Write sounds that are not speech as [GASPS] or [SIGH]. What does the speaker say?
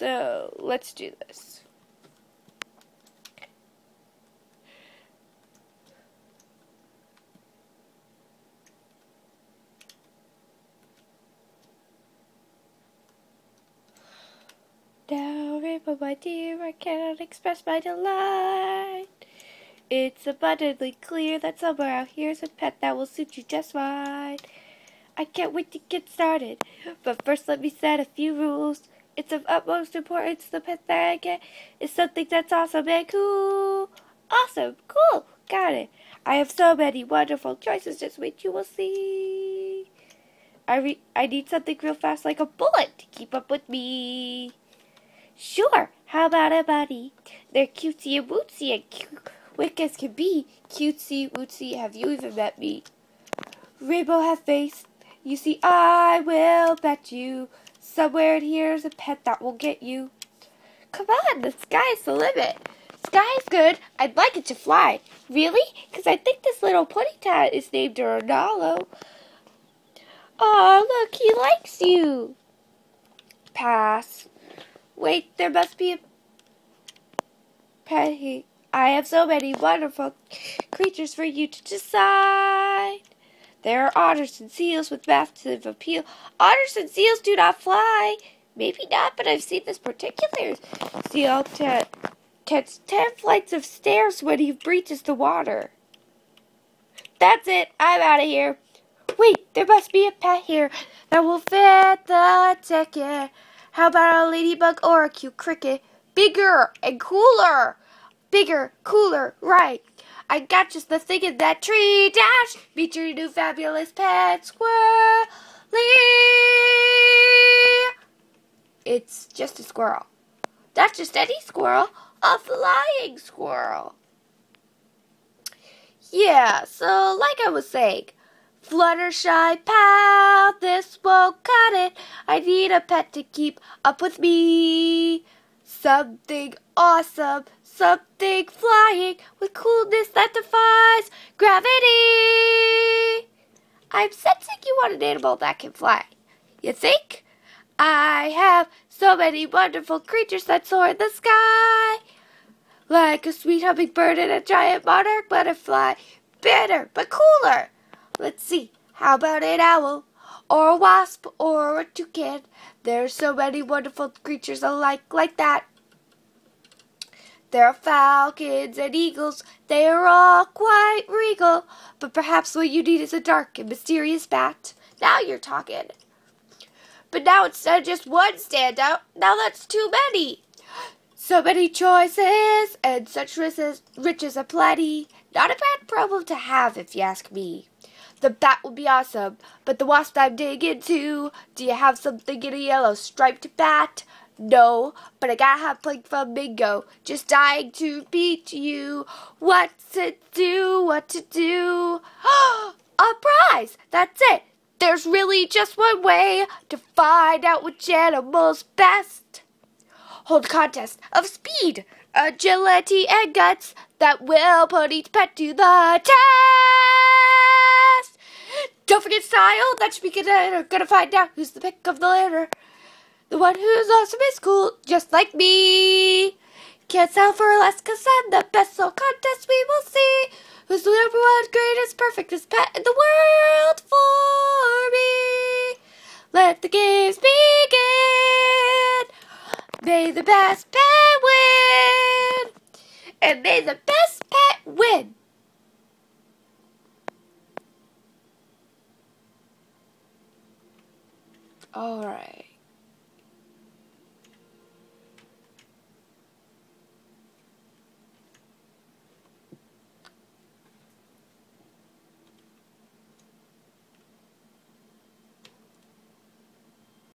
So let's do this. Now, Rainbow, my dear, I cannot express my delight. It's abundantly clear that somewhere out here's a pet that will suit you just fine. I can't wait to get started, but first let me set a few rules. It's of utmost importance the pet that eh? I get is something that's awesome and cool. Awesome, cool, got it. I have so many wonderful choices, just wait you will see. I, re- I need something real fast like a bullet to keep up with me. Sure, how about a buddy? They're cutesy and wootsy and quick as can be. Cutesy, wootsy, have you even met me? Rainbow have face. You see, I will bet you somewhere in here's a pet that will get you. Come on, the sky's the limit. Sky's good. I'd like it to fly. Really? Because I think this little putty tat is named Ronaldo. Oh, look, he likes you. Pass. Wait, there must be a pet. I have so many wonderful creatures for you to decide. There are otters and seals with massive appeal. Otters and seals do not fly. Maybe not, but I've seen this particular seal catch ten flights of stairs when he breaches the water. That's it. I'm out of here. Wait, there must be a pet here that will fit the ticket. How about a ladybug or a cute cricket? Bigger and cooler. Bigger, cooler, right. I got just the thing in that tree. Dash! Meet your new fabulous pet squirrely. It's just a squirrel. That's just any squirrel. A flying squirrel. Yeah, so like I was saying, Fluttershy pal, this won't cut it. I need a pet to keep up with me. Something awesome, something flying with coolness that defies gravity. I'm sensing you want an animal that can fly. You think? I have so many wonderful creatures that soar in the sky. Like a sweet hummingbird and a giant monarch butterfly. Better, but cooler. Let's see. How about an owl? Or a wasp? Or a toucan? There's so many wonderful creatures alike like that. There are falcons and eagles, they are all quite regal, but perhaps what you need is a dark and mysterious bat. Now you're talking. But now instead of just one standout, now that's too many. So many choices and such riches, riches aplenty. Not a bad problem to have, if you ask me. The bat would be awesome, but the wasp I'm digging into. Do you have something in a yellow striped bat? No, but I gotta have pink flamingo. Just dying to beat you. What to do? What to do? [GASPS] a prize! That's it. There's really just one way to find out which animal's best. Hold contest of speed, agility, and guts that will put each pet to the test. Don't forget style. That should be good. Gonna find out who's the pick of the litter. The one who's awesome is cool, just like me. Can't sell for cause I'm the best, so contest we will see. Who's the number one greatest, perfectest pet in the world for me? Let the games begin. May the best pet win. And may the best pet win. Alright.